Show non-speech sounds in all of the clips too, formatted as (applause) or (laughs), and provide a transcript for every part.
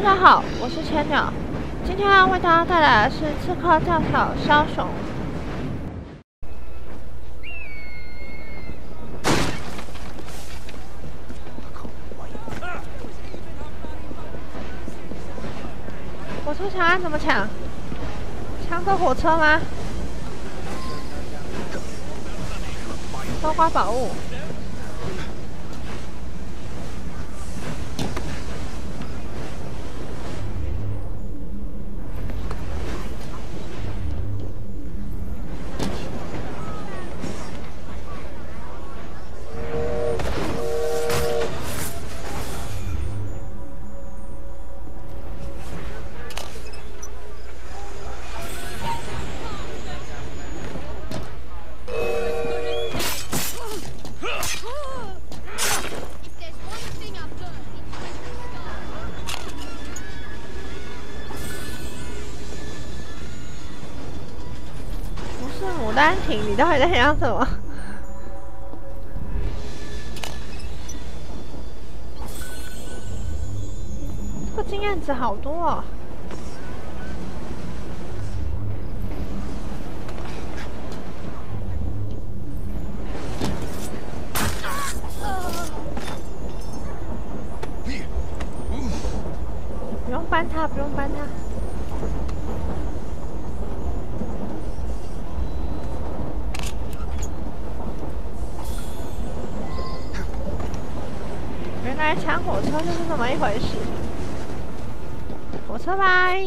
大家好，我是千鸟，今天要为大家带来的是刺客教条枭雄。火车抢案怎么抢？抢走火车吗？搜刮宝物。暂停，你到底在想什么？这个经验值好多哦！不用搬他，不用搬他。抢火车就是这么一回事。火车来。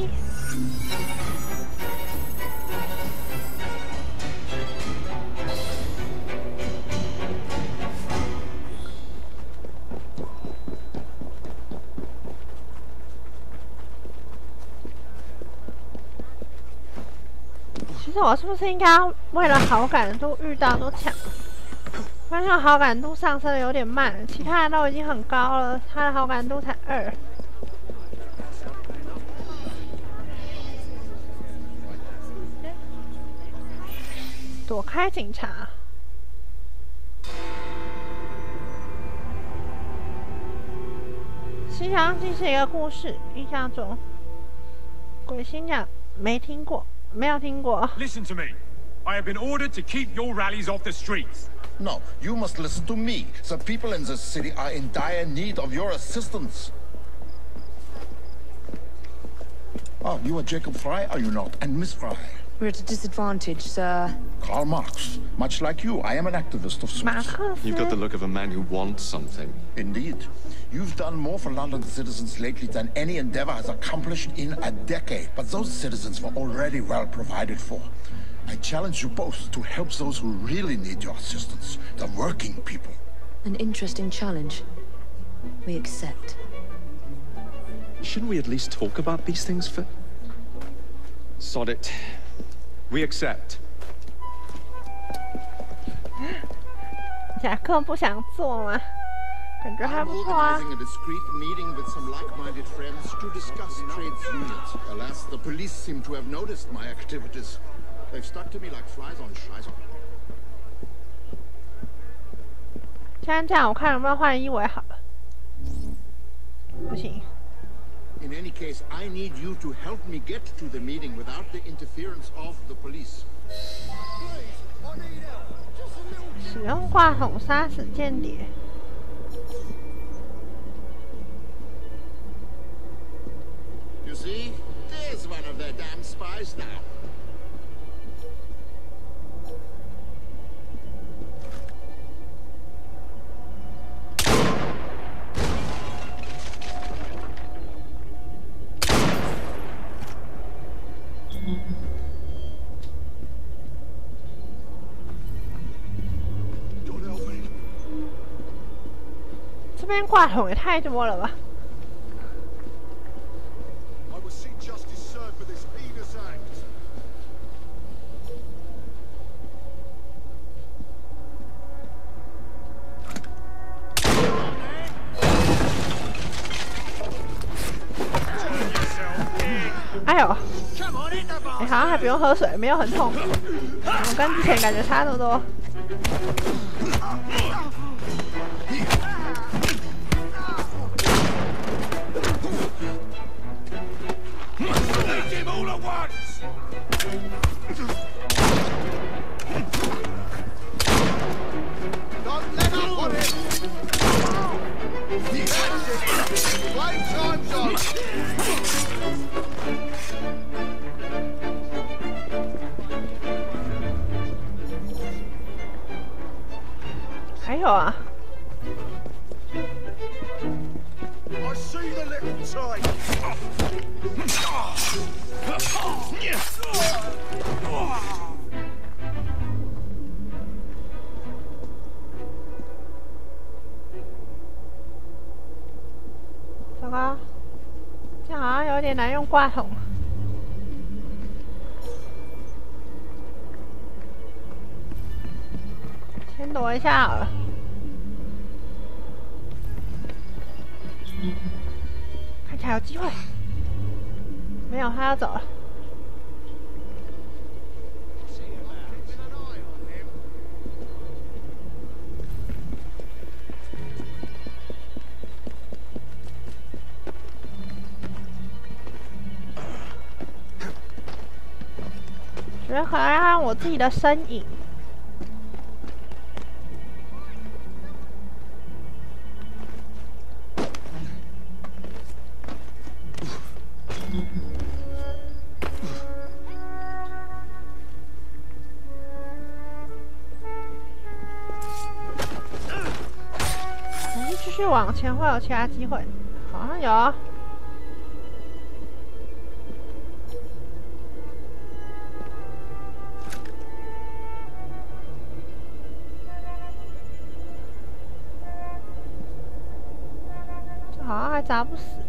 其实我是不是应该为了好感都遇到都抢？发现好感度上升的有点慢，其他人都已经很高了，他的好感度才二。躲开警察。西厢记是一个故事，印象中。鬼新娘没听过，没有听过。Listen to me, I have been ordered to keep your rallies off the streets. No, you must listen to me. The people in this city are in dire need of your assistance. Oh, you are Jacob Fry, are you not? And Miss Fry? We're at a disadvantage, sir. Karl Marx. Much like you, I am an activist of sorts. You've got the look of a man who wants something. Indeed. You've done more for London citizens lately than any endeavor has accomplished in a decade. But those citizens were already well provided for. I challenge you both to help those who really need your assistance, the working people. An interesting challenge. We accept. Shouldn't we at least talk about these things for... Sod it. We accept. (gasps) 贾克不想做吗？感觉还不错啊。Organizing a discreet meeting with some like-minded friends to discuss trades unions. Alas, the police seem to have noticed my activities. They've stuck to me like flies on shizzle. 现在这样，我看能不能换衣围好了。不行。In any case, I need you to help me get to the meeting without the interference of the police. 使用话筒杀死间谍。You see, there's one of their damn spies now. 话筒也太多了吧！哎呦，你好像还不用喝水，没有很痛，我跟之前感觉差不多。有啊，糟糕，这好像有点难用挂桶。先躲一下好了。还有机会。没有，他要走了。觉得可能要让我自己的身影。前会有其他机会？好像有。这好像还砸不死。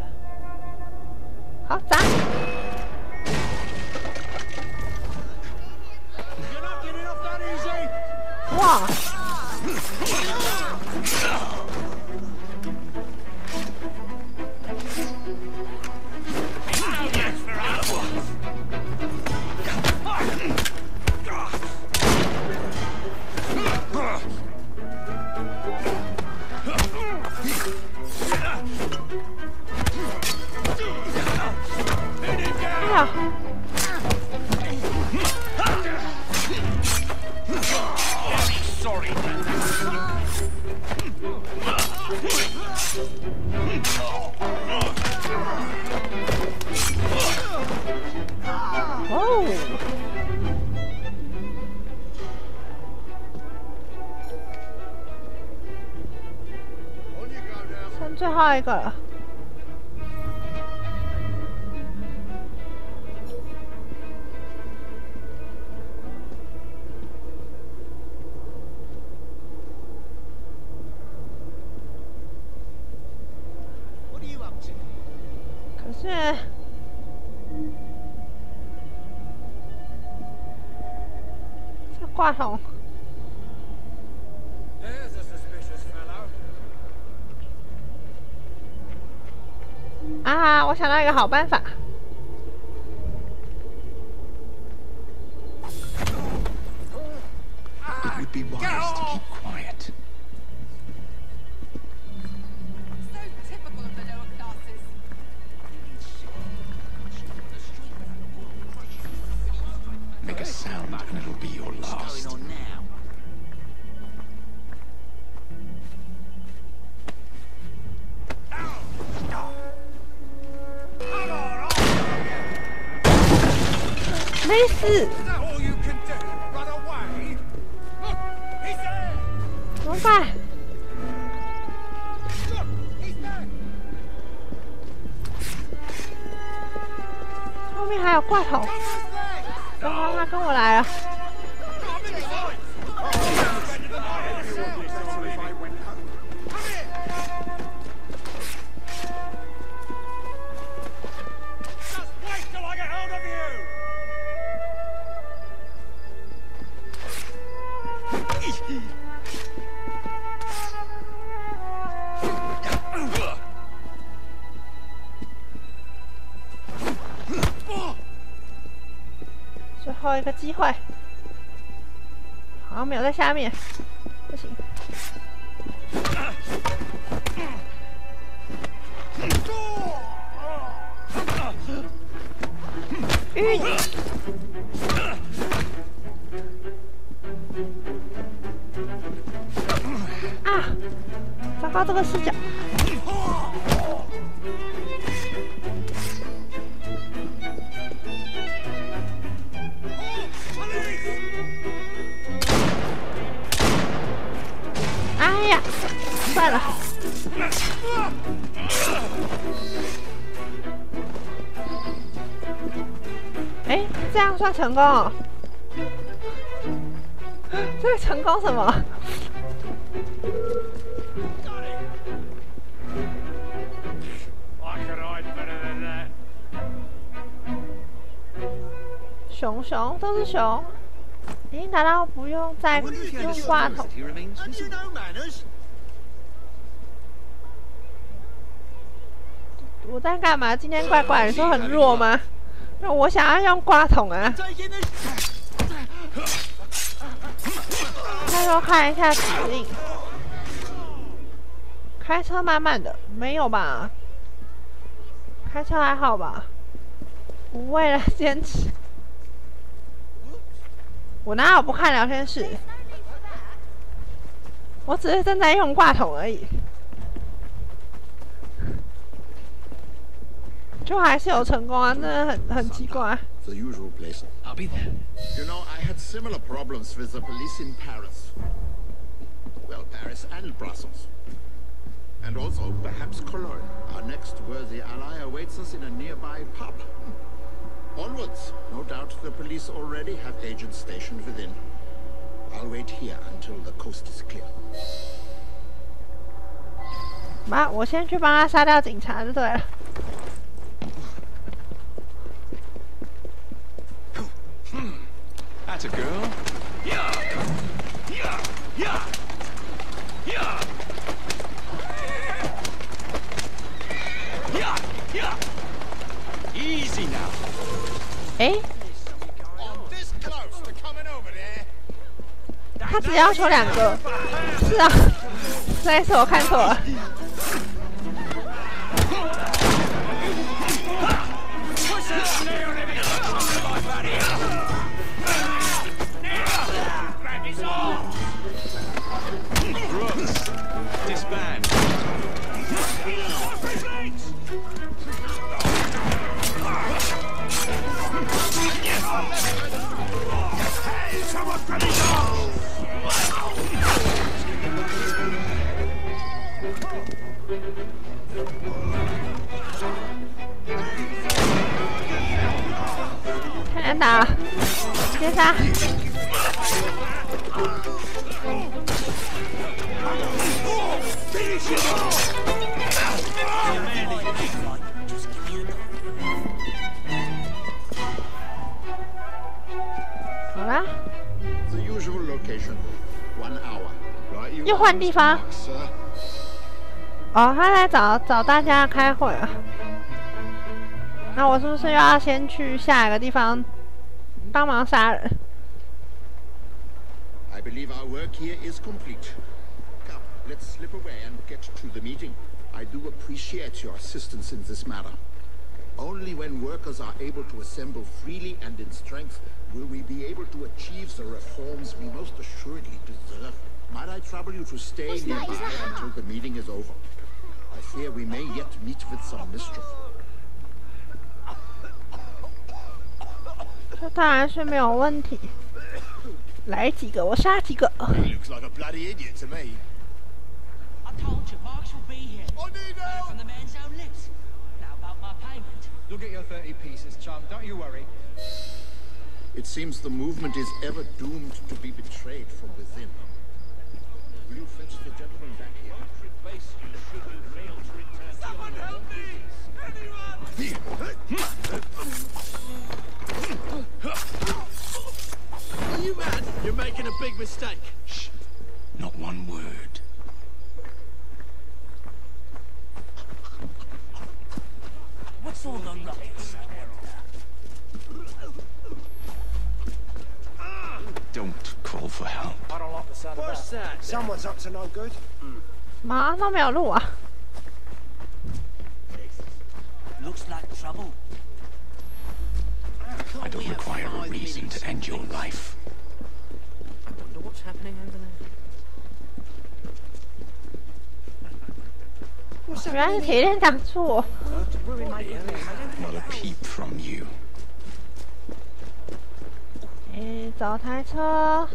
这挂桶 There's a suspicious fellow. 啊！我想到一个好办法。It would be wise to keep 死！怎么办？后面还有怪头，刚刚他跟我来了。后一个机会，好像没有在下面，不行。晕！啊！糟糕，这个视角。成功！这个成功什么？熊熊都是熊？咦，难道不用再用话筒？我在干嘛？今天怪怪，你说很弱吗？我想要用挂筒啊！Taking this. 那时候看一下指令。开车慢慢的，没有吧？开车还好吧？我为了坚持，我哪有不看聊天室？我只是正在用挂筒而已，就还是有成功啊，那很很奇怪。The usual place. I'll be there. You know, I had similar problems with the police in Paris. Well, Paris and Brussels. And also, perhaps Cologne. Our next worthy ally awaits us in a nearby pub. Onwards. No doubt the police already have agents stationed within. I'll wait here until the coast is clear. 妈，我先去帮他杀掉警察就对了。That's a girl. Easy now. 诶，I'm this close to coming over there. 他只要求两个，是啊，这一次我看错了。太难打了，接杀.好啦，The usual location. One hour. Right, you 又换地方.哦，他来找找大家开会啊。那我是不是又要先去下一个地方帮忙杀人？ I believe our work here is complete. Come, let's slip away and get to the meeting. I do appreciate your assistance in this matter. Only when workers are able to assemble freely and in strength will we be able to achieve the reforms we most assuredly deserve. Might I trouble you to stay nearby until the meeting is over? I fear we may yet meet with some mischief. (coughs) 这当然是没有问题。来几个，我杀几个。 He looks like a bloody idiot to me. I told you Marks will be here. I need help. From the man's own lips. Now about my payment. You'll get your 30 pieces, chum. Don't you worry. It seems the movement is ever doomed to be betrayed from within. Will you fetch the gentleman back Are you mad? You're making a big mistake. Not one word. What's all the ruckus? Don't call for help. I don't like the sound What's that? Someone's up to no good. 马上都没有录啊！ trouble. I don't require a reason to end your life. Wonder what's happening over there. 原来是铁链挡住我。 Not a peep from you. 诶，找台车，好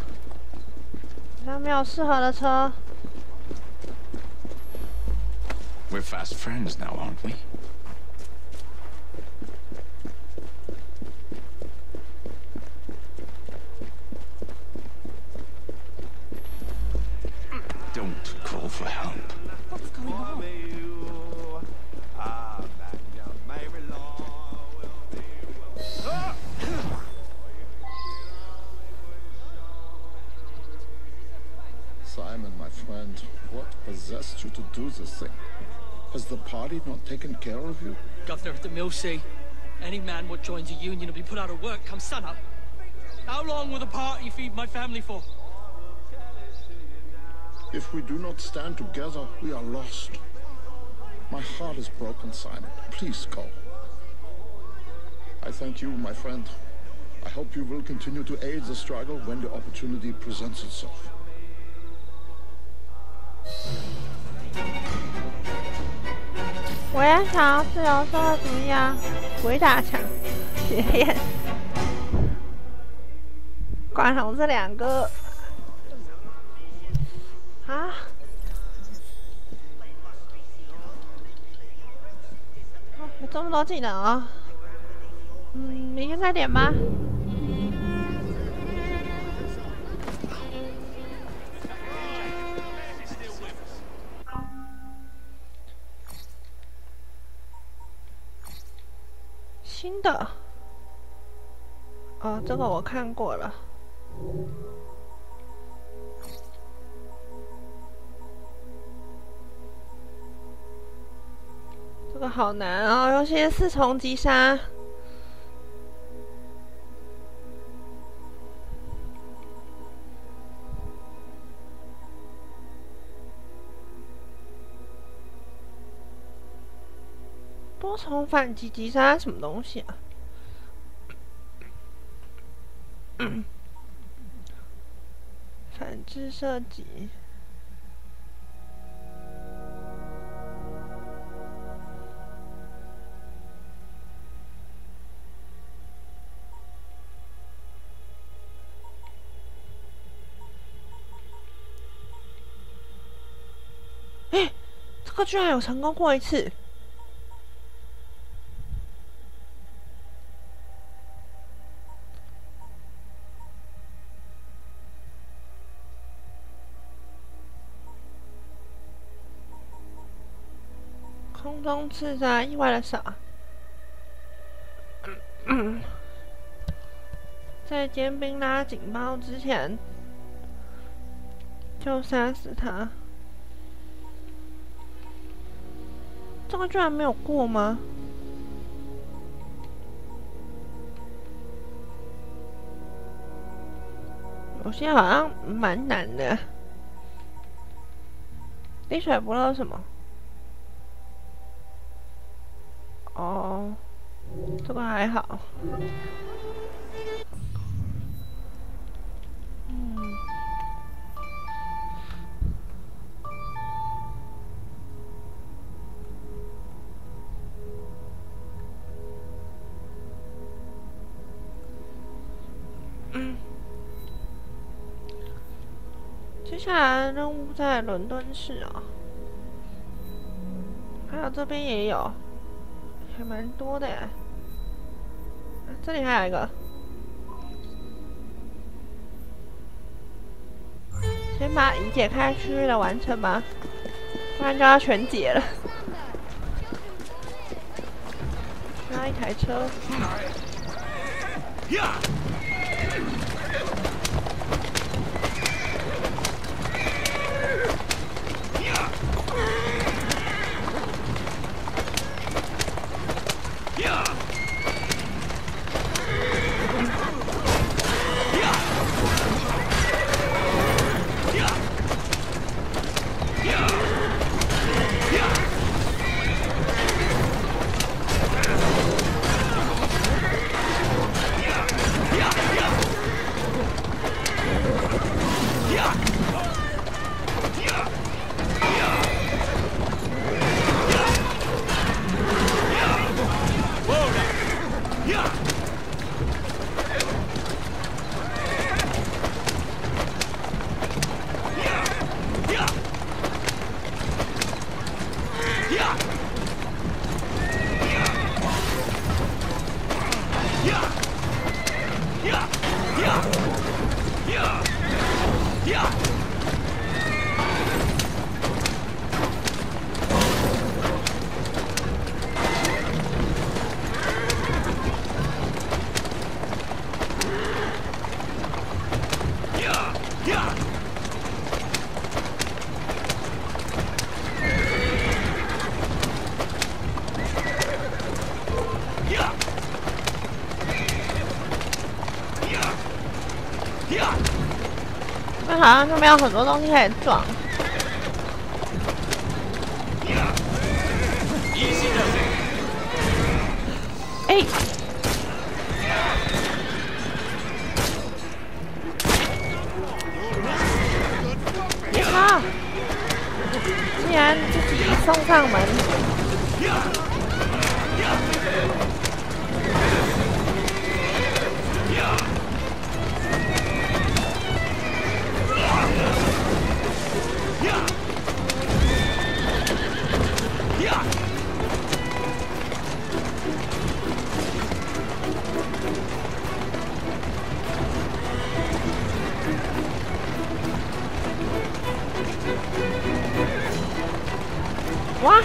像没有适合的车。 We're fast friends now, aren't we? For help. What's going on? Simon, my friend, what possessed you to do this thing? Has the party not taken care of you? Governor of the Mill Sea. Any man what joins a union will be put out of work come sun up. How long will the party feed my family for? If we do not stand together, we are lost. My heart is broken, Simon. Please go. I thank you, my friend. I hope you will continue to aid the struggle when the opportunity presents itself. (laughs) 啊！这么多技能啊、嗯，明天再点吧。新的，哦，这个我看过了。好难哦，尤其是四重击杀。多重反击击杀什么东西啊？(clears throat) 反制射击。个居然有成功过一次！空中刺杀意外的少。在尖兵拉警报之前，就杀死他。这个居然没有过吗？我现在好像蛮难的。滴水不漏什么？哦，这个还好。下来任务在伦敦市啊、还有这边也有。还蛮多的呀，这里还有一个，先把已解开区域的完成吧，不然就要全解了。拉一台车。好像上面有很多东西可以撞。哎，你好，竟然自己送上门。哇！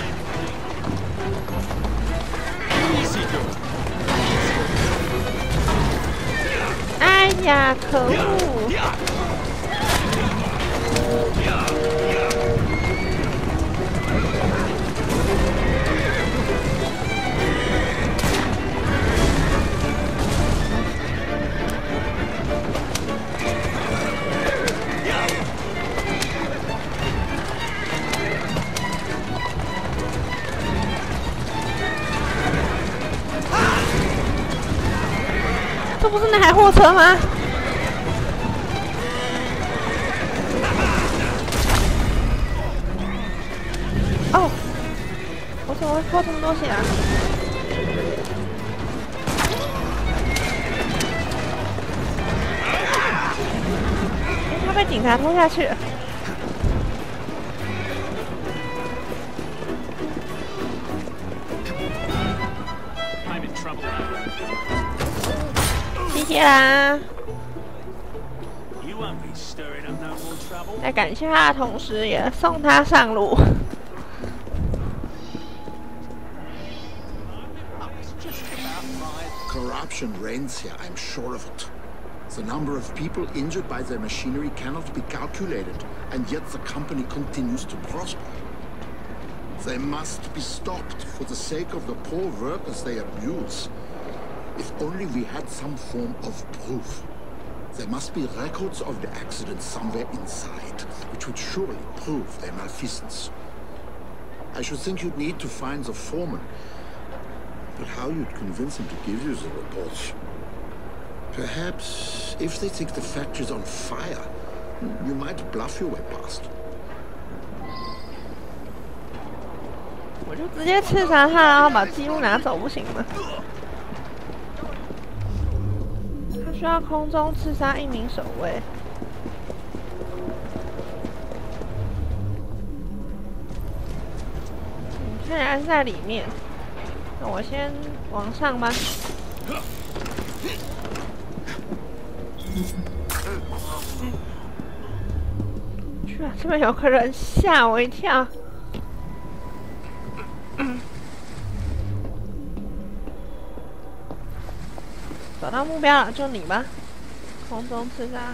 哎呀，可恶！不是那台货车吗？哦，我怎么会破这么多血啊？哎，他被警察拖下去啦！在感谢他的同时，也送他上路。 Corruption reigns here, I'm sure of it. The number of people injured by their machinery cannot be calculated, and yet the company continues to prosper. They must be stopped for the sake of the poor workers they abuse. If only we had some form of proof. There must be records of the accident somewhere inside, which would surely prove their malfeasance. I should think you'd need to find the foreman, but how you'd convince him to give you the reports? Perhaps if they think the factory's on fire, you might bluff your way past. 我就直接刺杀他，然后把记录拿走，不行吗？ 需要空中刺杀一名守卫。嗯，看起来是在里面。那我先往上吧。去啊！这边有个人，吓我一跳。找到目标了，就你吧。空中刺杀。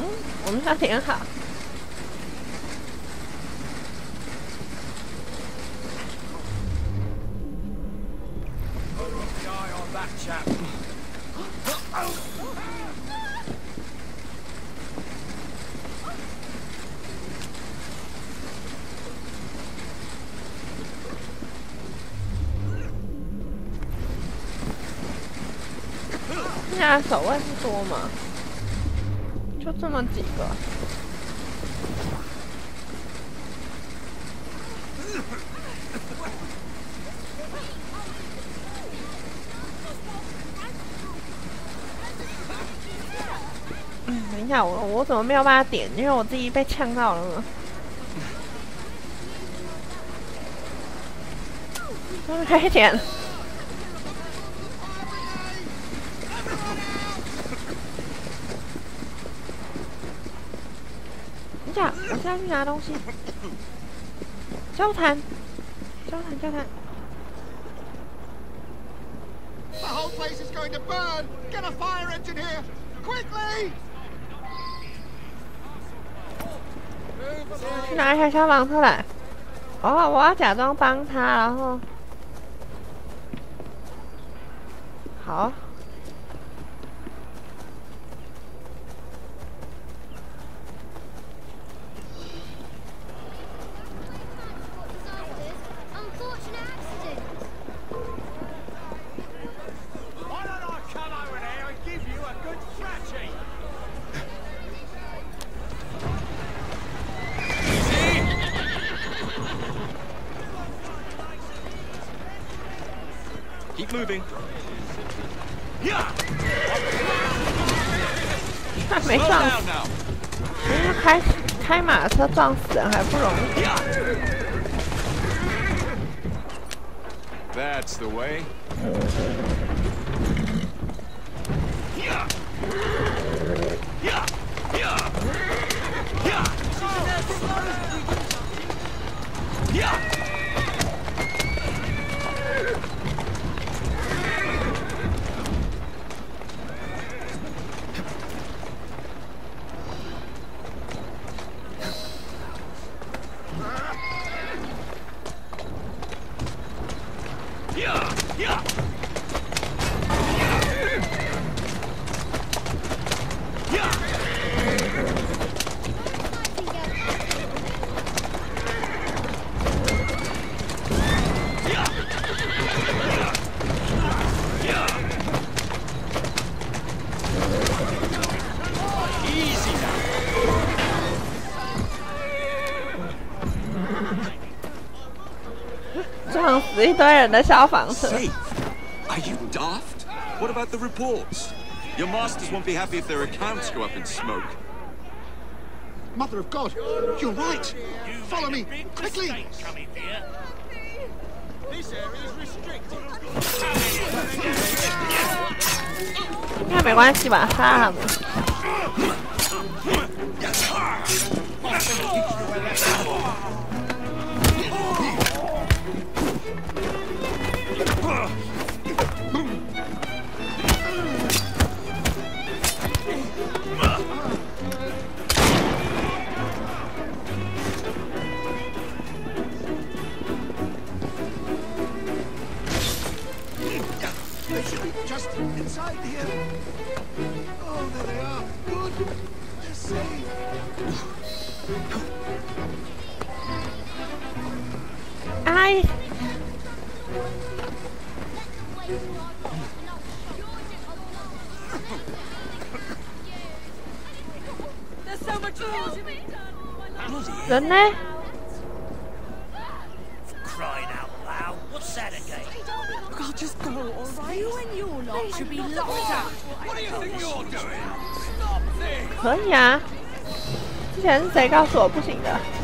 嗯，我们要挺好。现在守卫是多吗？就这么几个。等一下，我我怎么没有办法点？因为我自己被呛到了呢。终于可以点。等一下，我现在去拿东西。交谈，交谈，交谈。The whole place is going to burn! Get a fire engine here! Quickly! 去拿一下消防车来。哦，我要假装帮他，然后，好。Unfortunate accident. Why don't I come over there and give you a good thrashing? Keep moving. 没 Slow 撞 down 死，now. 因为开开马车撞死人还不容易。That's the way. Easy 撞死一堆人的消防车。 Safe? Are you daft? What about the reports? Your masters won't be happy if their accounts go up in smoke. Mother of God! You're right! Follow me! Quickly! Coming here. This area is restricted. 应该没关系吧，杀他们。 lost inside here. Oh, there they are. Good. They're safe. I... Doesn't there? 可以啊。之前是谁告诉我不行的？